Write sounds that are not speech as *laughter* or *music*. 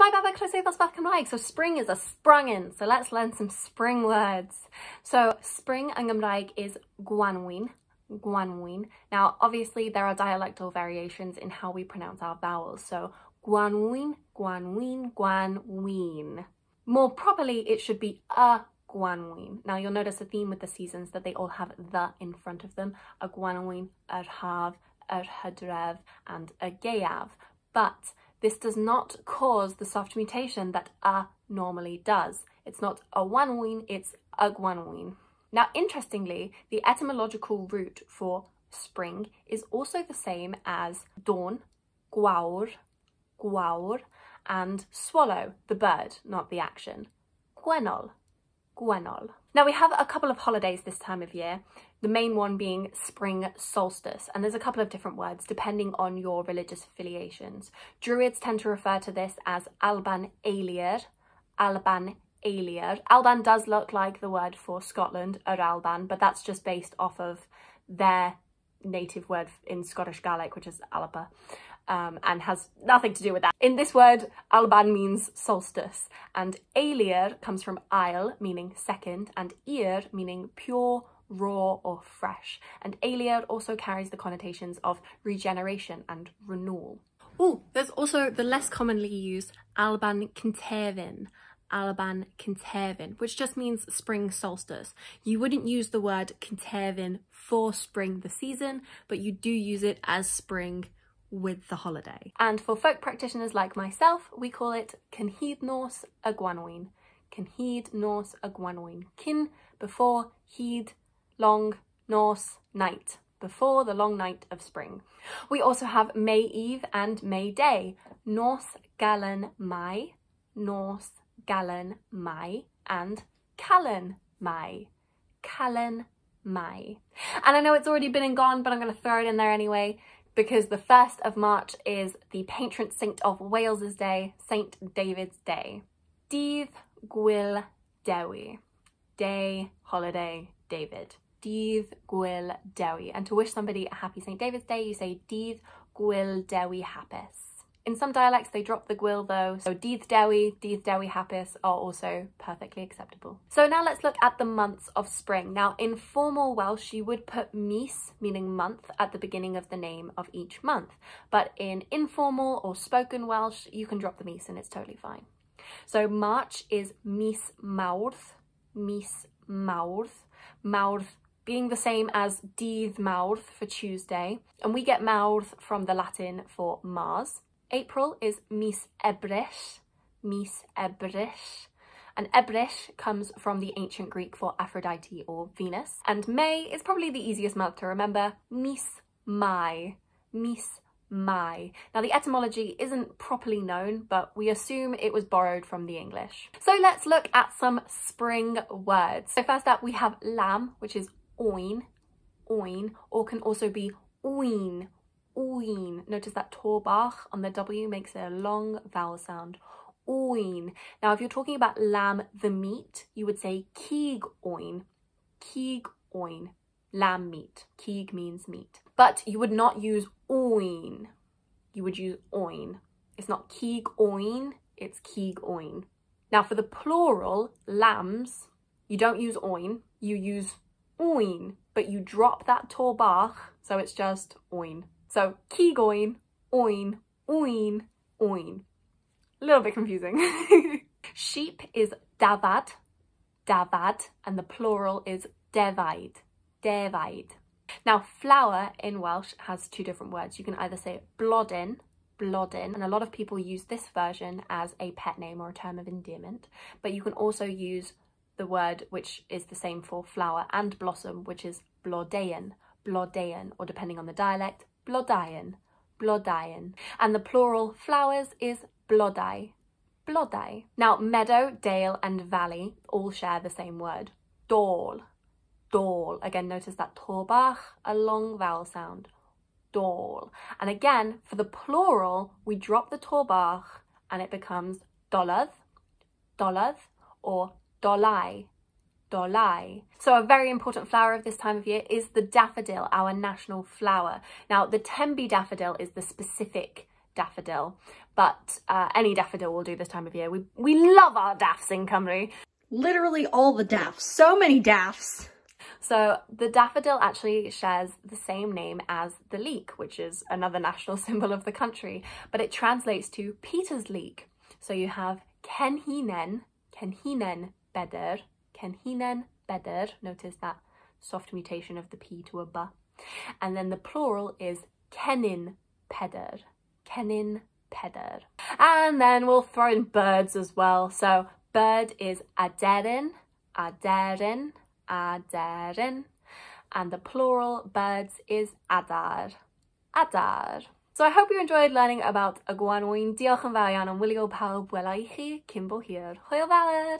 Shmai Baba Closei Ddosbarth Cymraeg. So spring is a sprung in. So let's learn some spring words. So spring in Gymraeg is Gwanwyn. Gwanwyn. Now, obviously there are dialectal variations in how we pronounce our vowels. So Gwanwyn, Gwanwyn, Gwanwyn. More properly, it should be a Gwanwyn. Now you'll notice a theme with the seasons that they all have the in front of them. A Gwanwyn, a Haf, a Hydref, and a Gaeaf. But this does not cause the soft mutation that a normally does. It's not a Wanwyn, it's a Gwanwyn. Now, interestingly, the etymological root for spring is also the same as dawn, gwawr, gwawr, and swallow, the bird, not the action. Gwennol, Now we have a couple of holidays this time of year, the main one being spring solstice, and there's a couple of different words depending on your religious affiliations. Druids tend to refer to this as Alban Eilir, Alban Eilir. Alban does look like the word for Scotland, Yr Alban, but that's just based off of their native word in Scottish Gaelic, which is Alba, um, and has nothing to do with that. In this word, Alban means solstice, and Eilir comes from Ail, meaning second, and Ir, meaning pure, raw or fresh. And Eilir also carries the connotations of regeneration and renewal. Oh, there's also the less commonly used Alban Cynefin, Alban Cynefin, which just means spring solstice. You wouldn't use the word Cynefin for spring the season, but you do use it as spring with the holiday. And for folk practitioners like myself, we call it Cynhyd Nos y Gwanwyn. Kin before, hyd, long, nos, night before the long night of spring. We also have May Eve and May Day. Nos Galan Mai, Nos Galan Mai, and Calan Mai. Calan Mai. And I know it's already been and gone, but I'm going to throw it in there anyway because the 1st of March is the patron saint of Wales's Day, St David's Day. Dydd Gwyl Dewi. Day, holiday, David. Dydd Gwyl Dewi. And to wish somebody a happy St David's Day, you say Dydd Gwyl Dewi Hapus. In some dialects, they drop the gwyl though, so Dydd Dewi, Dydd Dewi Hapus are also perfectly acceptable. So now let's look at the months of spring. Now in formal Welsh, you would put mis, meaning month, at the beginning of the name of each month. But in informal or spoken Welsh, you can drop the mis and it's totally fine. So March is mis Mawrth, mis Mawrth, Mawrth being the same as dydd Mawrth for Tuesday, and we get Mawrth from the Latin for Mars. April is mis Ebrill, mis Ebrill, and Ebrill comes from the ancient Greek for Aphrodite or Venus. And May is probably the easiest month to remember, mis Mai, mis Mai. Now the etymology isn't properly known, but we assume it was borrowed from the English. So let's look at some spring words. So first up we have lamb, which is oin, oin, or can also be oin, oin. Notice that to bach on the W makes a long vowel sound. Oin. Now, if you're talking about lamb, the meat, you would say keeg oin, keeg oin, lamb meat. Keeg means meat. But you would not use oin. You would use oin. It's not keeg oin, it's keeg oin. Now, for the plural, lambs, you don't use oin, you use oin, but you drop that to bach, so it's just oin. So keegoin, oin, oin, oin. A little bit confusing. *laughs* Sheep is dafad, dafad, and the plural is defaid, defaid. Now flower in Welsh has two different words. You can either say blodyn, blodyn, and a lot of people use this version as a pet name or a term of endearment, but you can also use the word which is the same for flower and blossom, which is blodean, blodean, or depending on the dialect, blodauyn, blodauyn. And the plural flowers is blodau, blodau. Now, meadow, dale and valley all share the same word, dol, dol. Again, notice that to bach, a long vowel sound, dol. And again, for the plural, we drop the to bach and it becomes dolath, dolath, or dolai, dolai. So a very important flower of this time of year is the daffodil, our national flower. Now the Tenby daffodil is the specific daffodil, but uh, any daffodil will do this time of year. We, we love our daffs in Cymru. Literally all the daffs. So many daffs. So the daffodil actually shares the same name as the leek, which is another national *laughs* symbol of the country, but it translates to Peter's leek. So you have Cenhinen, Cenhinen Bedr, Cenhinen Bedr, notice that soft mutation of the P to a B. And then the plural is Cennin Pedr, Cennin Pedr. And then we'll throw in birds as well. So bird is aderyn, aderyn, aderyn. And the plural birds is adar, adar. So I hope you enjoyed learning about y Gwanwyn. Diolch yn fawr iawn, yn wylio pawb wela i chi cyn bo hir. Hwyl fawr!